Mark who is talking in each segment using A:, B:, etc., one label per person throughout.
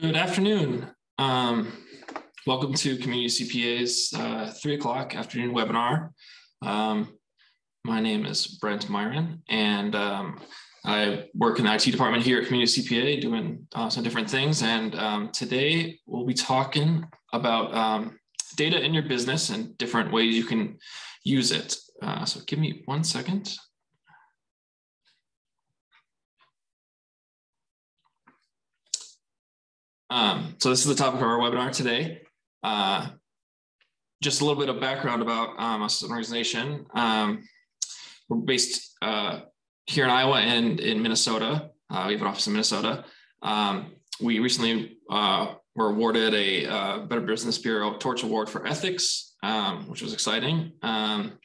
A: Good afternoon. Um, welcome to Community CPA's uh, three o'clock afternoon webinar. Um, my name is Brent Myron, and um, I work in the IT department here at Community CPA doing uh, some different things. And um, today we'll be talking about um, data in your business and different ways you can use it. Uh, so give me one second. Um, so this is the topic of our webinar today. Uh, just a little bit of background about um, us as an organization. Um, we're based uh, here in Iowa and in Minnesota. Uh, we have an office in Minnesota. Um, we recently uh, were awarded a uh, Better Business Bureau Torch Award for Ethics, um, which was exciting. Um,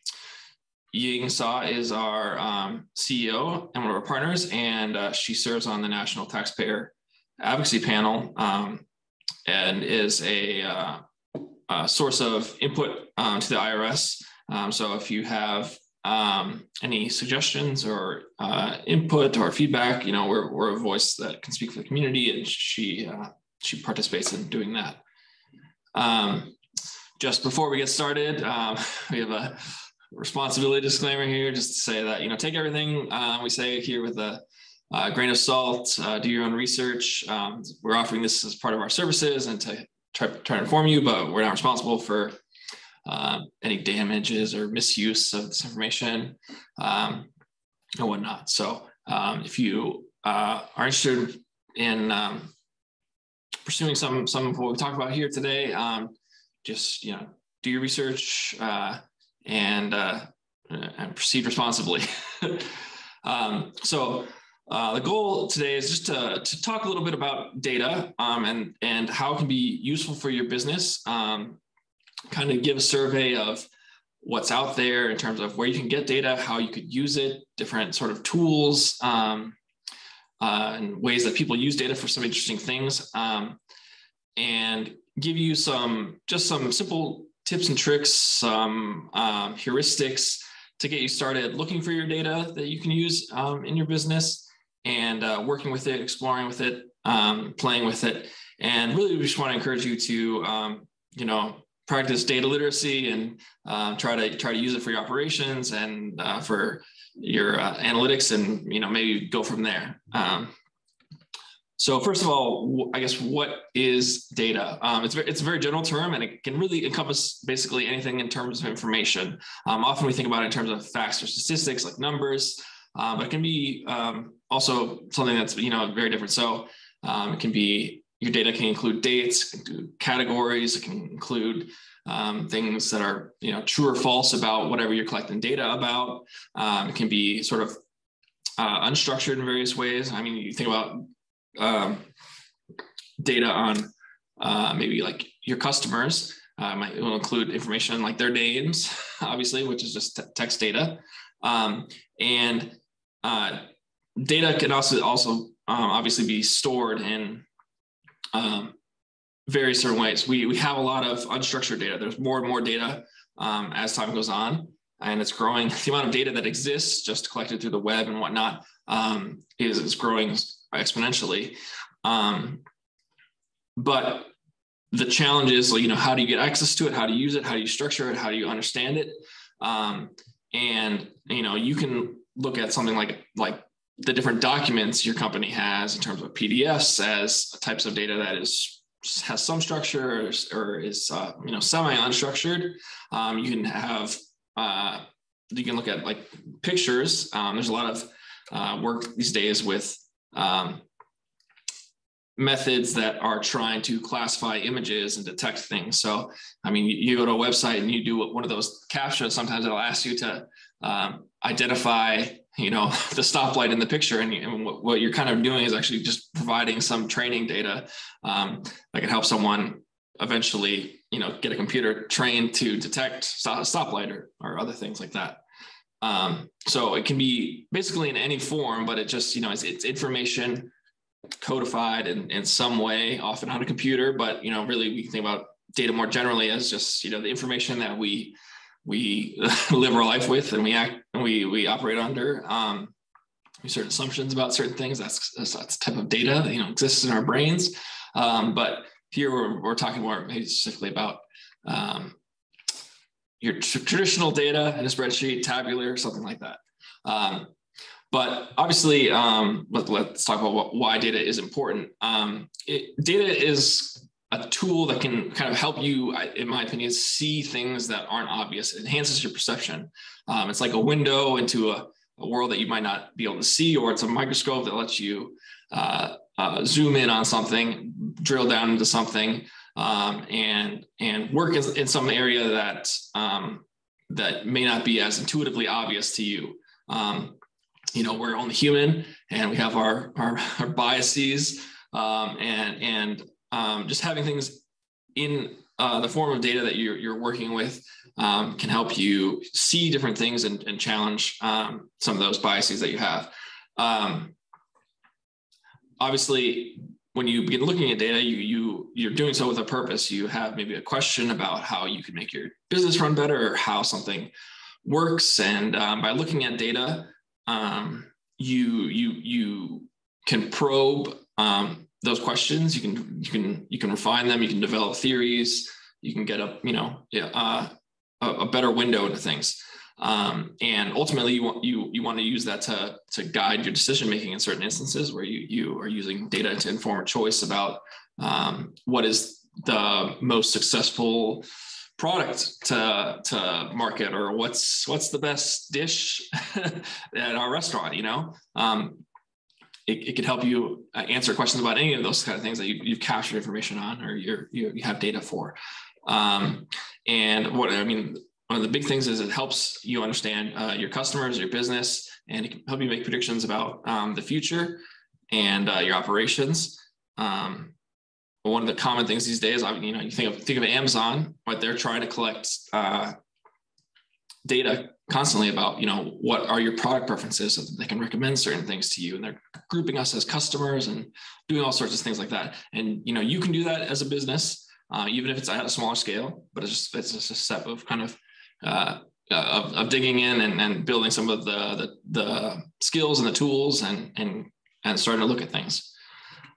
A: Ying Sa is our CEO and one of our partners, and uh, she serves on the National Taxpayer advocacy panel um, and is a, uh, a, source of input um, to the IRS. Um, so if you have um, any suggestions or uh, input or feedback, you know, we're, we're a voice that can speak for the community and she, uh, she participates in doing that. Um, just before we get started, we have a responsibility disclaimer here just to say that, you know, take everything uh, we say here with a uh, grain of salt, uh, do your own research. Um, we're offering this as part of our services and to try, try to inform you, but we're not responsible for um, any damages or misuse of this information um, and whatnot. So um, if you uh, are interested in um, pursuing some, some of what we talked about here today, um, just, you know, do your research uh, and, uh, and proceed responsibly. so uh, the goal today is just to, to talk a little bit about data um, and, and how it can be useful for your business. Um, kind of give a survey of what's out there in terms of where you can get data, how you could use it, different sort of tools, um, uh, and ways that people use data for some interesting things, um, and give you some just some simple tips and tricks, some um, heuristics to get you started looking for your data that you can use um, in your business and uh, working with it, exploring with it, um, playing with it. And really, we just want to encourage you to, um, you know, practice data literacy and uh, try to try to use it for your operations and uh, for your uh, analytics, and you know, maybe go from there. Um, so first of all, I guess what is data? Um, it's, it's a very general term and it can really encompass basically anything in terms of information. Um, often we think about it in terms of facts or statistics like numbers, uh, but it can be um, also something that's you know very different. So um, it can be your data can include dates, categories, it can include um, things that are you know true or false about whatever you're collecting data about. Um, it can be sort of uh, unstructured in various ways. I mean, you think about um, data on uh, maybe like your customers. Uh, might will include information like their names, obviously, which is just text data, um, and uh, data can also also um, obviously be stored in um, various certain ways. We we have a lot of unstructured data. There's more and more data um, as time goes on, and it's growing. The amount of data that exists just collected through the web and whatnot um, is is growing exponentially. Um, but the challenge is, you know, how do you get access to it? How do you use it? How do you structure it? How do you understand it? Um, and you know, you can look at something like like the different documents your company has in terms of PDFs as types of data that is has some structure or, is uh, you know semi unstructured. Um, you can have uh, you can look at like pictures. Um, there's a lot of uh, work these days with um, methods that are trying to classify images and detect things. So, I mean, you, go to a website and you do one of those CAPTCHAs. Sometimes it'll ask you to um, identify you know the stoplight in the picture. And, and what, what, you're kind of doing is actually just providing some training data um, that can help someone eventually you know get a computer trained to detect stop, stoplight or, or other things like that. Um, so it can be basically in any form but it just you know it's, it's information codified in, in some way often on a computer. But you know really we can think about data more generally as just you know the information that we we live our life with and we act and we we operate under um, certain assumptions about certain things that's that's, type of data that you know exists in our brains Um, but here we're, we're talking more specifically about um, your tr- traditional data in a spreadsheet, tabular, something like that. Um, but obviously, um, let, us talk about what, why data is important. Um, it, data is a tool that can kind of help you, in my opinion, see things that aren't obvious. It enhances your perception. Um, it's like a window into a, a, world that you might not be able to see, or it's a microscope that lets you uh, uh, zoom in on something, drill down into something, um, and and work in, in, some area that um, that may not be as intuitively obvious to you. Um, you know, we're only human, and we have our our, our biases, um, and and um, just having things in uh, the form of data that you're you're working with um, can help you see different things and, and challenge some of those biases that you have obviously when you begin looking at data, you you you're doing so with a purpose. You have maybe a question about how you can make your business run better or how something works, and um, by looking at data, um, you you you can probe um, those questions. You can you can you can refine them. You can develop theories. You can get a you know uh, a, a better window into things. Um, and ultimately, you want you you want to use that to to guide your decision making in certain instances where you you are using data to inform a choice about um, what is the most successful product to to market or what's what's the best dish at our restaurant. You know, um, it, it could help you uh, answer questions about any of those kind of things that you, you've captured information on or you're, you, you have data for. Um, and what I mean, one of the big things is it helps you understand uh, your customers, your business, and it can help you make predictions about um, the future and uh, your operations. Um, one of the common things these days, you know, you think of think of Amazon, but they're trying to collect uh, data constantly about, you know, what are your product preferences so that they can recommend certain things to you, and they're grouping us as customers and doing all sorts of things like that. And you know, you can do that as a business, uh, even if it's at a smaller scale. But it's just it's just a step of kind of uh, of, of, digging in and, and building some of the, the, the skills and the tools and and and starting to look at things.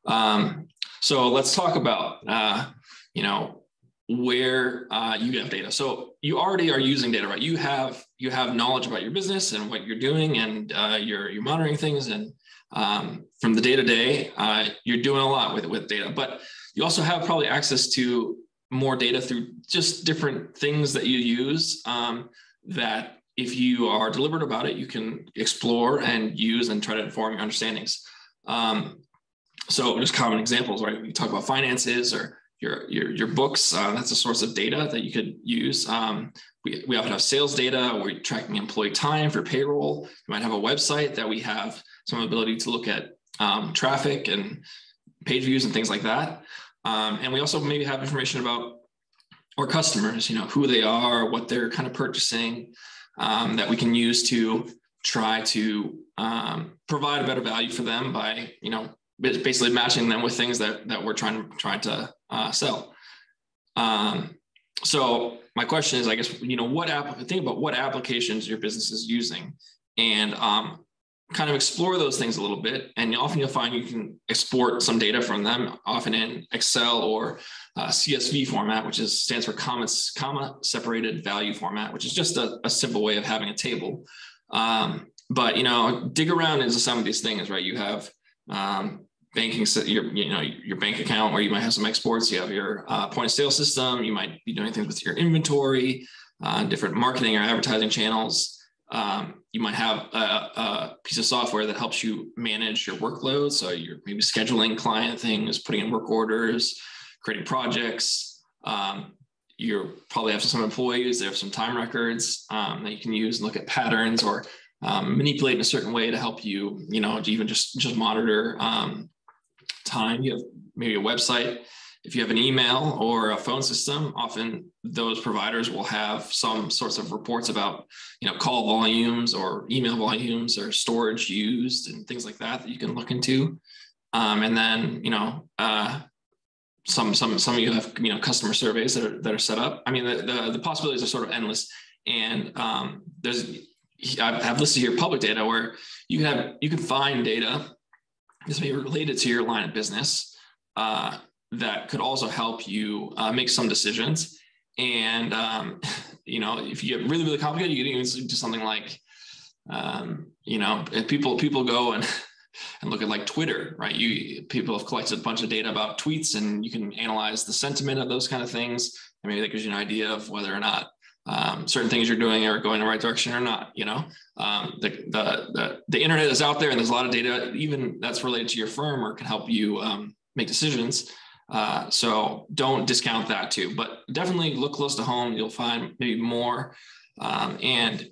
A: Um, so let's talk about uh, you know where uh, you have data. So you already are using data, right? You have you have knowledge about your business and what you're doing, and uh, you're you're monitoring things. And um, from the day to day, uh, you're doing a lot with with data. But you also have probably access to more data through just different things that you use um, that if you are deliberate about it, you can explore and use and try to inform your understandings. Um, so just common examples, right? We talk about finances or your your, your books. Uh, that's a source of data that you could use. Um, we, we often have sales data. We're tracking employee time for payroll. You might have a website that we have some ability to look at um, traffic and page views and things like that. Um, and we also maybe have information about our customers, you know, who they are, what they're kind of purchasing, um, that we can use to try to um, provide a better value for them by, you know, basically matching them with things that that we're trying trying to uh, sell. Um, so my question is, I guess, you know, what app? Think about what applications your business is using, and um, kind of explore those things a little bit. And often you'll find you can export some data from them, often in Excel or uh, CSV format, which is stands for comments, comma separated value format, which is just a, a simple way of having a table. Um, but you know, dig around into some of these things, right? You have um, banking, your you know your bank account, where you might have some exports. You have your uh, point of sale system. You might be doing things with your inventory, uh, different marketing or advertising channels. Um, you might have a, a, piece of software that helps you manage your workload. So you're maybe scheduling client things, putting in work orders, creating projects. Um, you probably have some employees, they have some time records um, that you can use and look at patterns or um, manipulate in a certain way to help you, you know, to even just just monitor um, time. You have maybe a website if you have an email or a phone system, often those providers will have some sorts of reports about, you know, call volumes or email volumes or storage used and things like that that you can look into. Um, and then, you know, uh, some some some of you have you know customer surveys that are that are set up. I mean, the the, the possibilities are sort of endless. And um, there's I have listed here public data where you can have you can find data this may be related to your line of business. Uh, that could also help you uh, make some decisions. And um, you know, if you get really really complicated, you can even do something like, um, you know, if people people go and and look at like Twitter, right? You people have collected a bunch of data about tweets, and you can analyze the sentiment of those kind of things, and maybe that gives you an idea of whether or not um, certain things you're doing are going in the right direction or not. You know, um, the, the, the the internet is out there, and there's a lot of data, even that's related to your firm or can help you um, make decisions. Uh, so don't discount that too, but definitely look close to home. You'll find maybe more. Um, and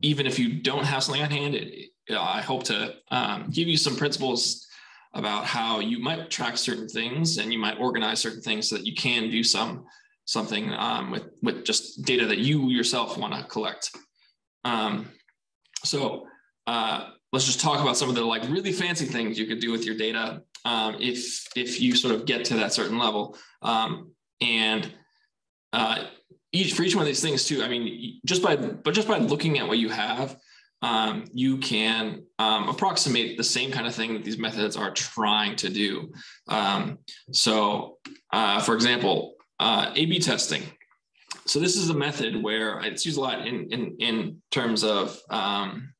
A: even if you don't have something on hand, it, you know, I hope to um, give you some principles about how you might track certain things and you might organize certain things so that you can do some something um, with with just data that you yourself want to collect. Um, so uh, let's just talk about some of the like really fancy things you could do with your data um, if if you sort of get to that certain level. Um, and uh, each for each one of these things too. I mean, just by but just by looking at what you have, um, you can um, approximate the same kind of thing that these methods are trying to do. Um, so, uh, for example, uh, A/B testing. So this is a method where it's used a lot in in, in terms of um,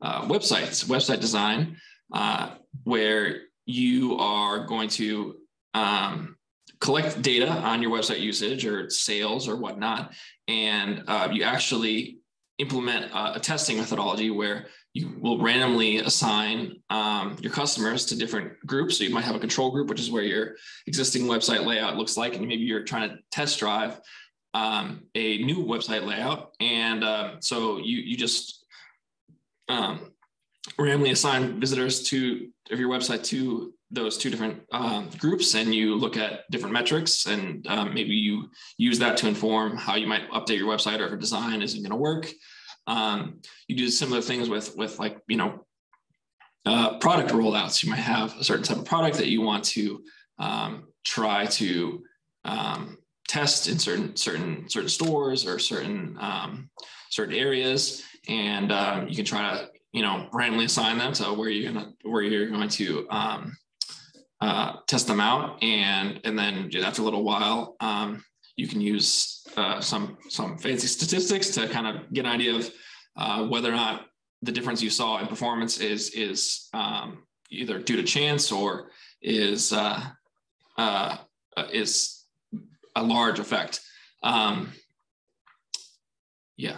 A: uh, websites, website design, uh, where you are going to um, collect data on your website usage or sales or whatnot, and uh, you actually implement a, a, testing methodology where you will randomly assign um, your customers to different groups. So you might have a control group, which is where your existing website layout looks like, and maybe you're trying to test drive um, a new website layout. And uh, so you you just um, randomly assign visitors to of your website to those two different um, groups and you look at different metrics and um, maybe you use that to inform how you might update your website or if a design isn't going to work um, you do similar things with with like you know uh, product rollouts. You might have a certain type of product that you want to um, try to um, test in certain certain certain stores or certain um, certain areas. And you can try to you know randomly assign them to where you're gonna where you're going to um, uh, test them out, and and then after a little while, um, you can use uh, some some fancy statistics to kind of get an idea of uh, whether or not the difference you saw in performance is is um, either due to chance or is uh, uh, is a large effect. Um, yeah.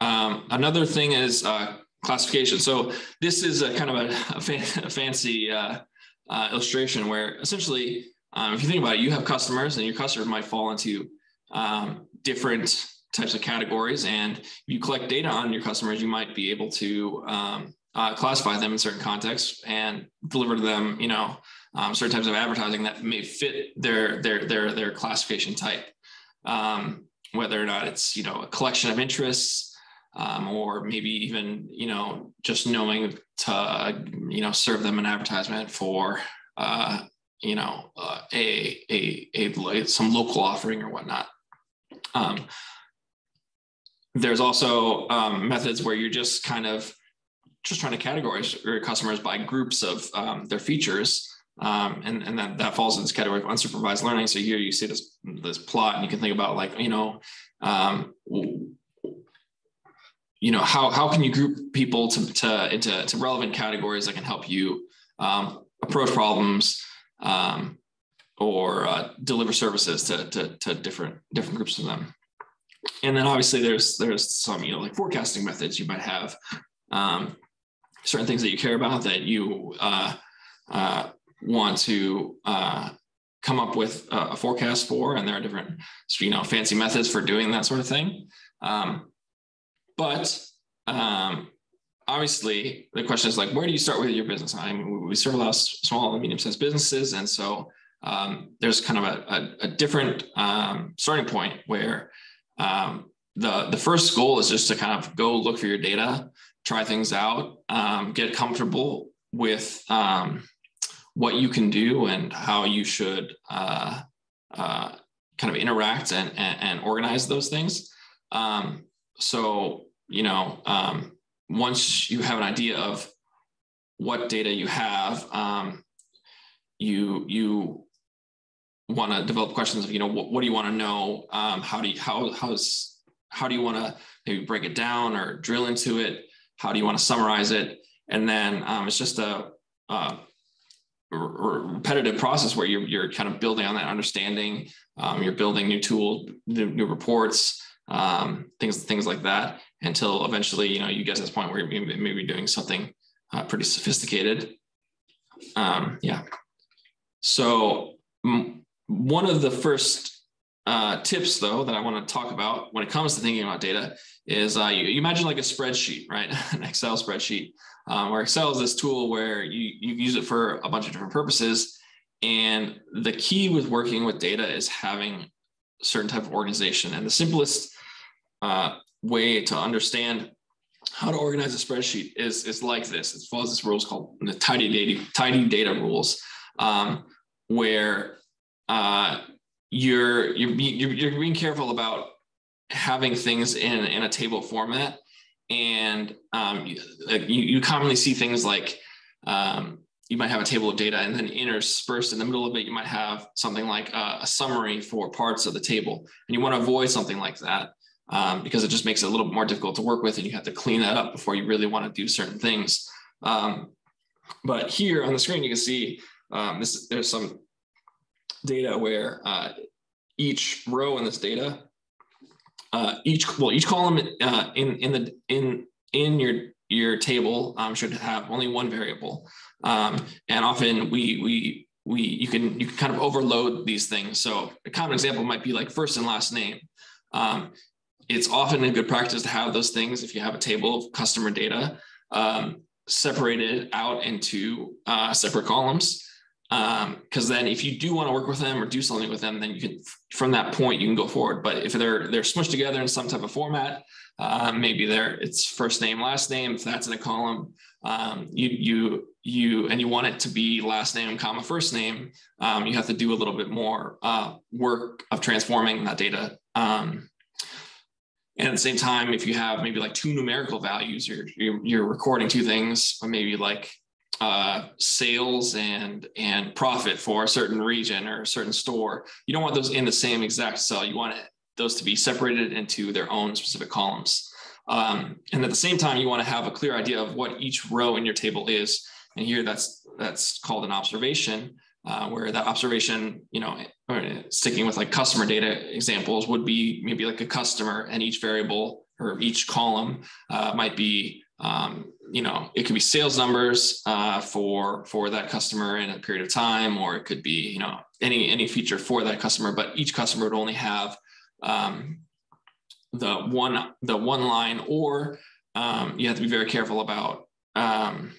A: Um, another thing is uh, classification. So this is a kind of a, a, fan, a fancy uh, uh, illustration where essentially, um, if you think about it, you have customers and your customers might fall into um, different types of categories. And if you collect data on your customers, you might be able to um, uh, classify them in certain contexts and deliver to them, you know, um, certain types of advertising that may fit their their their their classification type. Um, whether or not it's you know a collection of interests um, or maybe even you know just knowing to you know serve them an advertisement for uh, you know uh, a, a, a some local offering or whatnot. Um, there's also um, methods where you're just kind of just trying to categorize your customers by groups of um, their features. Um, and and that, that falls in this category of unsupervised learning. So here you see this this plot, and you can think about like you know um, you know how how can you group people to, to into to relevant categories that can help you um, approach problems um, or uh, deliver services to, to, to different different groups of them. And then obviously there's there's some you know like forecasting methods you might have um, certain things that you care about that you uh, uh, want to uh, come up with a forecast for. And there are different you know fancy methods for doing that sort of thing. Um, but um, obviously, the question is like, where do you start with your business? I mean, we serve a lot of small and medium-sized businesses, and so um, there's kind of a, a, a different um, starting point where um, the the first goal is just to kind of go look for your data, try things out, um, get comfortable with um, what you can do and how you should uh, uh, kind of interact and, and, and organize those things. Um, so, you know, um, once you have an idea of what data you have, um, you you want to develop questions of you know what, what do you want to know? Um, how do you how how's how do you want to maybe break it down or drill into it? How do you want to summarize it? And then um, it's just a, a, repetitive process where you're, you're kind of building on that understanding. Um, you're building new tools new, new reports um, things things like that until eventually you know you get to this point where you're maybe doing something uh, pretty sophisticated um, yeah so one of the first uh, tips, though, that I want to talk about when it comes to thinking about data is uh, you, you, imagine like a spreadsheet, right? An Excel spreadsheet, um, where Excel is this tool where you, you use it for a bunch of different purposes. And the key with working with data is having a certain type of organization. And the simplest uh, way to understand how to organize a spreadsheet is, is like this. It follows this rules called the tidy data, tidy data rules, um, where uh, you're, you're, you're, you're being careful about having things in, in a table format. And um, you, you commonly see things like um, you might have a table of data and then interspersed in the middle of it, you might have something like a, a summary for parts of the table. And you want to avoid something like that um, because it just makes it a little bit more difficult to work with and you have to clean that up before you really want to do certain things. Um, but here on the screen, you can see um, this, there's some data where uh, each row in this data, uh, each well each column uh, in in the in in your your table um, should have only one variable, um, and often we we we you can you can kind of overload these things. So a common example might be like first and last name. Um, it's often a good practice to have those things if you have a table of customer data um, separated out into uh, separate columns. Because um, then if you do want to work with them or do something with them then you can from that point you can go forward. But if they're they're smushed together in some type of format uh, maybe they're it's first name last name if that's in a column um, you you you and you want it to be last name comma first name um, you have to do a little bit more uh, work of transforming that data um, and at the same time if you have maybe like two numerical values you're you're, you're recording two things or maybe like uh, sales and and profit for a certain region or a certain store. You don't want those in the same exact cell. You want it, those to be separated into their own specific columns. Um, and at the same time, you want to have a clear idea of what each row in your table is. And here, that's that's called an observation, uh, where that observation, you know, sticking with like customer data examples, would be maybe like a customer, and each variable or each column uh, might be um, you know it could be sales numbers uh, for for that customer in a period of time or it could be you know any any feature for that customer but each customer would only have um, the one the one line or um, you have to be very careful about um,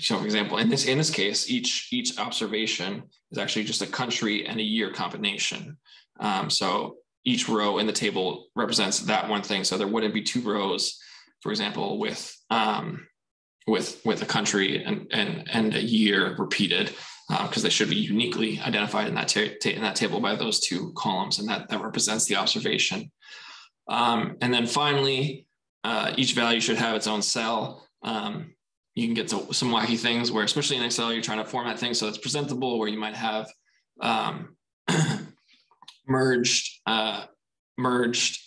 A: so for example in this in this case each each observation is actually just a country and a year combination um, so each row in the table represents that one thing so there wouldn't be two rows for example with um, with with a country and and and a year repeated because um, they should be uniquely identified in that ta- in that table by those two columns, and that that represents the observation. Um, and then finally, uh, each value should have its own cell. Um, you can get to some wacky things where, especially in Excel, you're trying to format things so it's presentable, where you might have um, merged uh, merged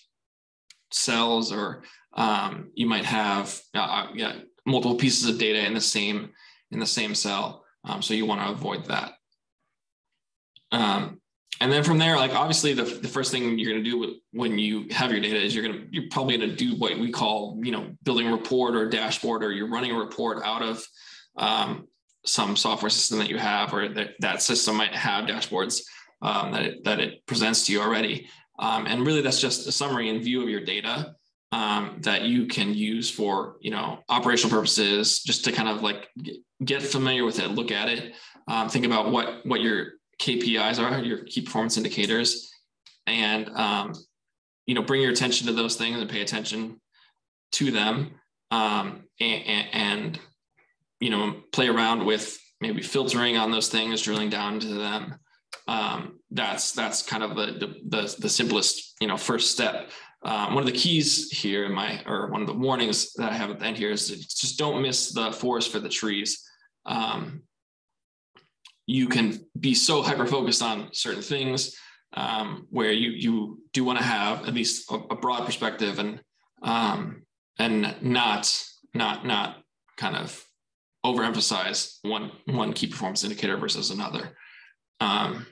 A: cells, or um, you might have uh, uh yeah, multiple pieces of data in the same in the same cell. Um, so you want to avoid that. Um, and then from there, like obviously the, the first thing you're going to do when you have your data is you're going to, you're probably going to do what we call, you know, building a report or a dashboard, or you're running a report out of um, some software system that you have, or that, that system might have dashboards um, that, it, that it presents to you already. Um, and really that's just a summary and view of your data um, that you can use for you know operational purposes just to kind of like get familiar with it look at it um, think about what what your kpis are your key performance indicators. And um, you know bring your attention to those things and pay attention to them. Um, and, and, you know play around with maybe filtering on those things drilling down to them. Um, that's that's kind of the, the the simplest you know first step. Um, one of the keys here in my, or one of the warnings that I have at the end here is just don't miss the forest for the trees. Um, you can be so hyper focused on certain things um, where you you do want to have at least a, a broad perspective and um, and not not not kind of overemphasize one one key performance indicator versus another. Um,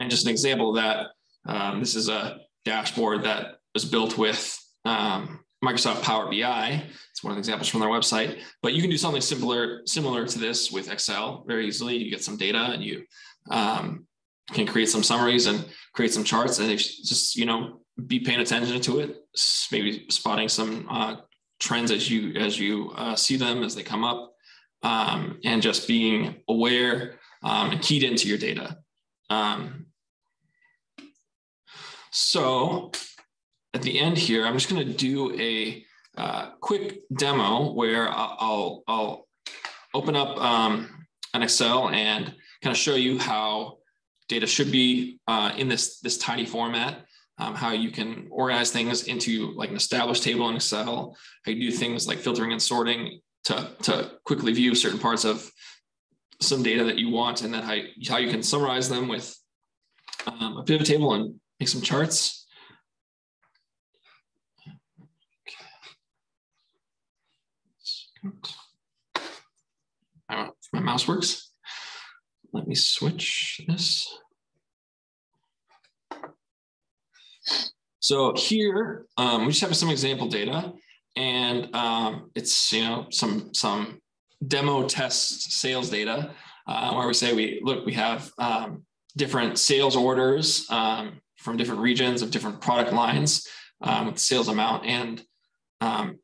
A: and just an example of that, um, this is a dashboard that was built with um, Microsoft Power BI. It's one of the examples from their website, but you can do something similar similar to this with Excel very easily. You get some data and you um, can create some summaries and create some charts, and just you know be paying attention to it, maybe spotting some uh, trends as you as you uh, see them as they come up, um, and just being aware um, and keyed into your data. Um, so at the end here, I'm just going to do a uh, quick demo where I'll, I'll open up um, an Excel and kind of show you how data should be uh, in this, this tidy format, um, how you can organize things into like an established table in Excel, how you do things like filtering and sorting to, to quickly view certain parts of some data that you want, and then how, how you can summarize them with um, a pivot table and make some charts. My, my mouse works. Let me switch this. So here um, we just have some example data, and um, it's you know some some demo test sales data uh, where we say we look we have um, different sales orders um, from different regions of different product lines um, with sales amount and um,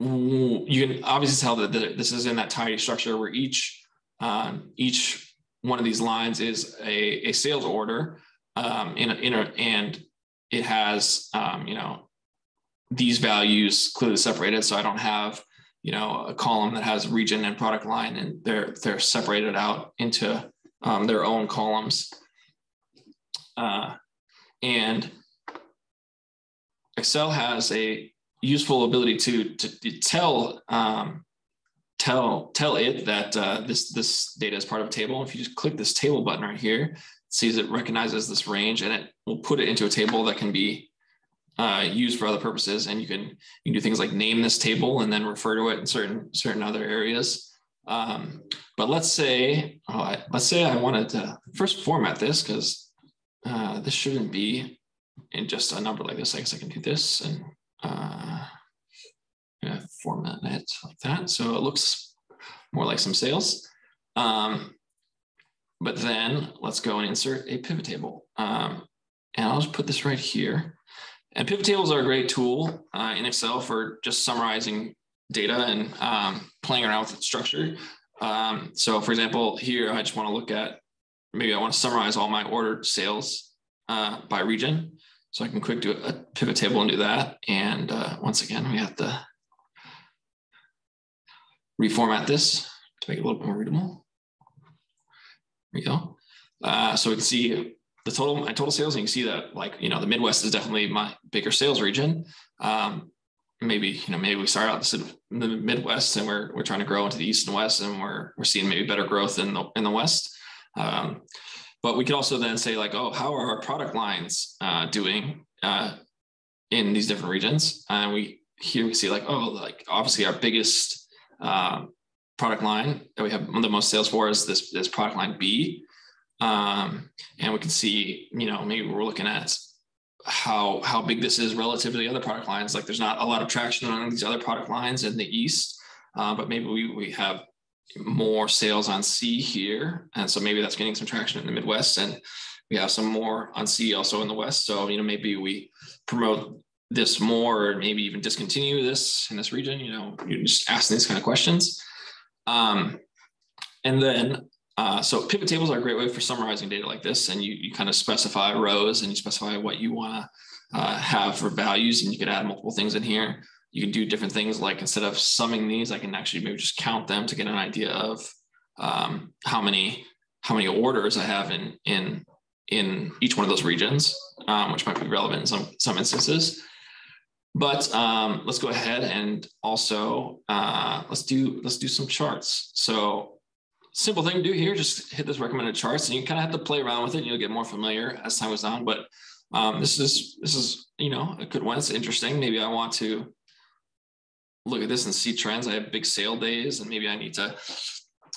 A: you can obviously tell that this is in that tidy structure where each um, each one of these lines is a, a sales order um, in a, in a, and it has um, you know these values clearly separated. So i don't have you know a column that has region and product line and they're they're separated out into um, their own columns. Uh, and excel has a useful ability to to, tell um, tell tell it that uh, this this data is part of a table. If you just click this table button right here, it sees it recognizes this range and it will put it into a table that can be uh, used for other purposes. And you can you can do things like name this table and then refer to it in certain certain other areas. Um, but let's say oh, I, let's say I wanted to first format this because uh, this shouldn't be in just a number like this. I guess I can do this and uh, format it like that. So it looks more like some sales. Um, but then let's go and insert a pivot table. Um, and I'll just put this right here. And pivot tables are a great tool uh, in Excel for just summarizing data and um, playing around with its structure. Um, so for example, here I just want to look at, maybe I want to summarize all my ordered sales uh, by region. So I can quick do a pivot table and do that. And uh, once again, we have to reformat this to make it a little bit more readable. There we go. Uh, so we can see the total my total sales, and you can see that like you know the Midwest is definitely my bigger sales region. Um, maybe you know maybe we start out in the Midwest and we're we're trying to grow into the East and West, and we're we're seeing maybe better growth in the in the West. Um, but we could also then say like, oh, how are our product lines uh, doing uh, in these different regions? And we here we see like, oh, like obviously our biggest uh, product line that we have the most sales for is this this product line B, um, and we can see you know maybe we're looking at how how big this is relative to the other product lines. Like there's not a lot of traction on these other product lines in the east, uh, but maybe we we have more sales on C here. And so maybe that's getting some traction in the Midwest. And we have some more on C also in the West. So, you know, maybe we promote this more or maybe even discontinue this in this region. You know, you're just asking these kind of questions. Um, and then, uh, so pivot tables are a great way for summarizing data like this. And you, you kind of specify rows and you specify what you want to uh, have for values and you could add multiple things in here you can do different things like instead of summing these, I can actually maybe just count them to get an idea of um, how many how many orders I have in in in each one of those regions, um, which might be relevant in some some instances. But um, let's go ahead and also uh, let's do let's do some charts. So simple thing to do here, just hit this recommended charts and you kind of have to play around with it and you'll get more familiar as time goes on. But um, this is, this is, you know, a good one. It's interesting. Maybe I want to look at this and see trends. I have big sale days and maybe I need to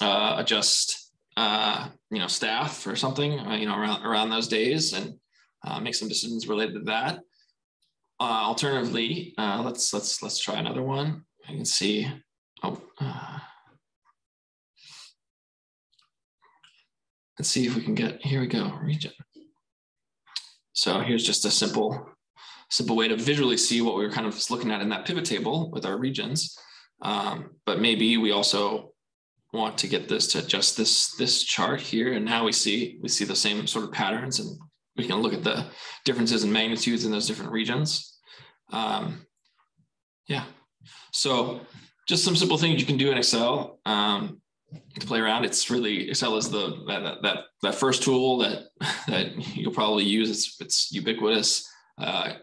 A: uh, adjust, uh, you know, staff or something, uh, you know, around, around those days and uh, make some decisions related to that. Uh, alternatively, uh, let's, let's, let's try another one. I can see, oh, Let's see if we can get, here we go, region. So here's just a simple, simple way to visually see what we were kind of looking at in that pivot table with our regions. Um, but maybe we also want to get this to just this, this chart here. And now we see, we see the same sort of patterns and we can look at the differences in magnitudes in those different regions. Um, yeah. So just some simple things you can do in Excel. Um, to play around. It's really Excel is the that that that first tool that that you'll probably use. It's it's ubiquitous. Uh,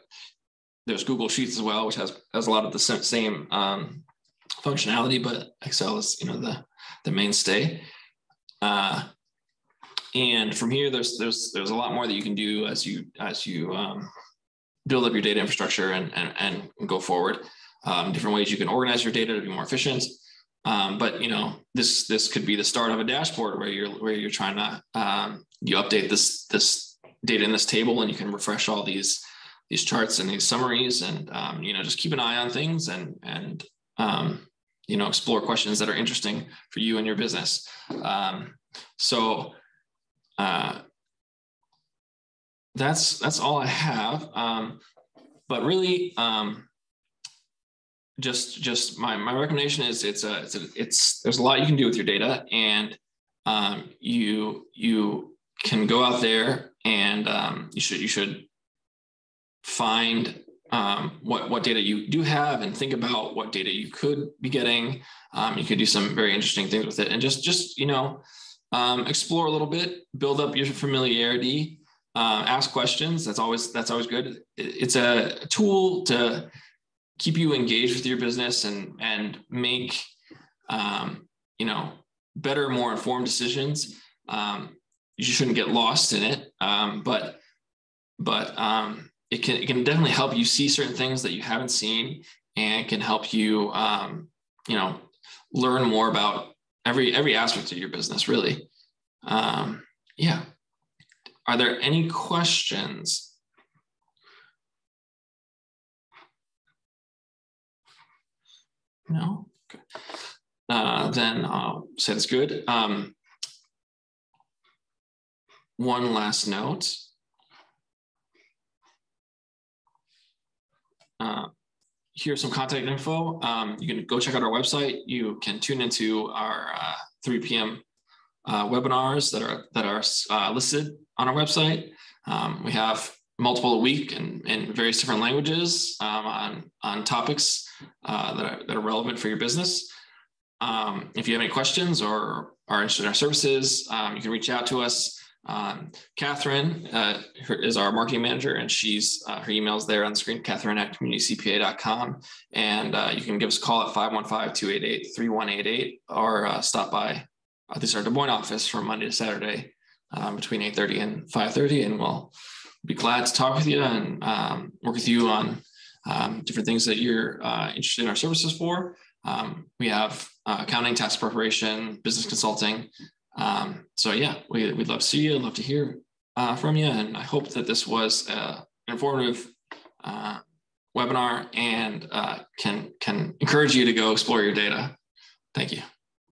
A: there's Google Sheets as well, which has has a lot of the same um, functionality, but Excel is you know the the mainstay. Uh, and from here, there's there's there's a lot more that you can do as you as you um, build up your data infrastructure and and, and go forward. Um, different ways you can organize your data to be more efficient. Um, but you know, this this could be the start of a dashboard where you're where you're trying to um, you update this this data in this table and you can refresh all these these charts and these summaries and um, you know just keep an eye on things and and um, you know explore questions that are interesting for you and your business. Um, so uh, that's that's all I have. Um, but really, um, just just my my recommendation is it's a it's a, it's there's a lot you can do with your data and um, you you can go out there and you should you should find um, what what data you do have and think about what data you could be getting. Um, you could do some very interesting things with it and just just you know um, explore a little bit, build up your familiarity, uh, ask questions. That's always that's always good. It's a tool to keep you engaged with your business and and make um, you know better, more informed decisions. Um, you shouldn't get lost in it, but but it can it can definitely help you see certain things that you haven't seen, and can help you um, you know learn more about every every aspect of your business. Really, um, yeah. Are there any questions? No? Okay. Uh, then I'll say good. Um, one last note. Uh, here's some contact info. Um, you can go check out our website. You can tune into our uh, 3 p.m. Uh, webinars that are that are uh, listed on our website. Um, we have multiple a week in, in various different languages um, on, on topics uh, that, are, that are relevant for your business. Um, if you have any questions or are interested in our services, um, you can reach out to us. Um, Catherine uh, is our marketing manager, and she's uh, her email is there on the screen, Catherine at communitycpa.com. And uh, you can give us a call at 515 288 3188 or uh, stop by at is our Des Moines office from Monday to Saturday um, between 8.30 and 5.30, and we'll be glad to talk with you and um, work with you on um, different things that you're uh, interested in our services for. Um, we have uh, accounting, tax preparation, business consulting. Um, so yeah, we, would love to see you, love to hear uh, from you. And I hope that this was uh, an informative uh, webinar and uh, can, can encourage you to go explore your data. Thank you.